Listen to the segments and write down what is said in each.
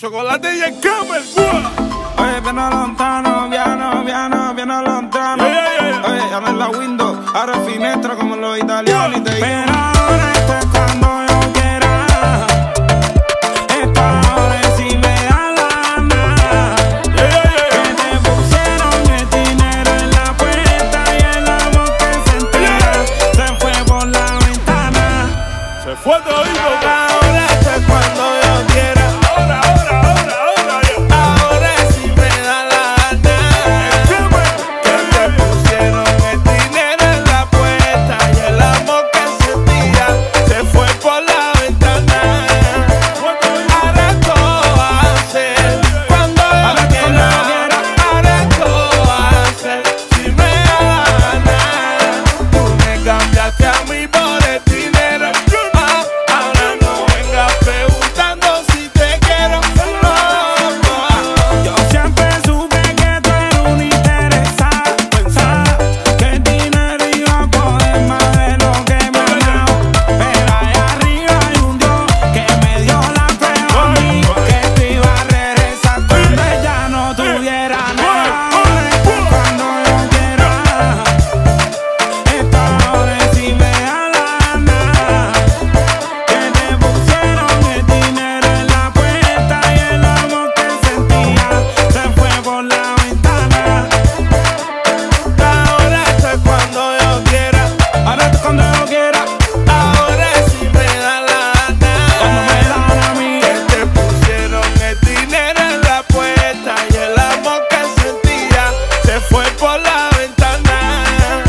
Chocolate y el camel, ¡buah! Oye, viene lontano, viene, viene, viene lontano. Yeah, yeah, yeah. Oye, la window, ahora finestra como los italianos y Pero ahora esto es cuando yo quiera. Esta hora es si me da la gana. Que te pusieron el dinero en la puerta y el amor que sentía se fue por la ventana. Se fue todavía. se fue por la ventana.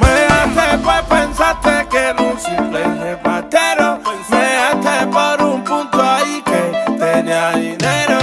Me dejaste pues pensaste que era un simple rebatero. Me dejaste por un punto ahí que tenía dinero.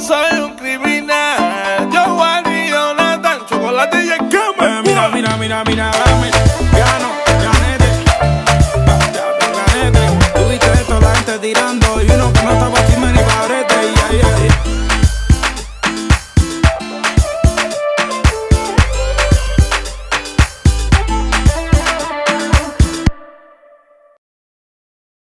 soy un criminal. Yo, Juan y Jonathan, chocolate y el eh, Mira, mira, mira, mira, mira.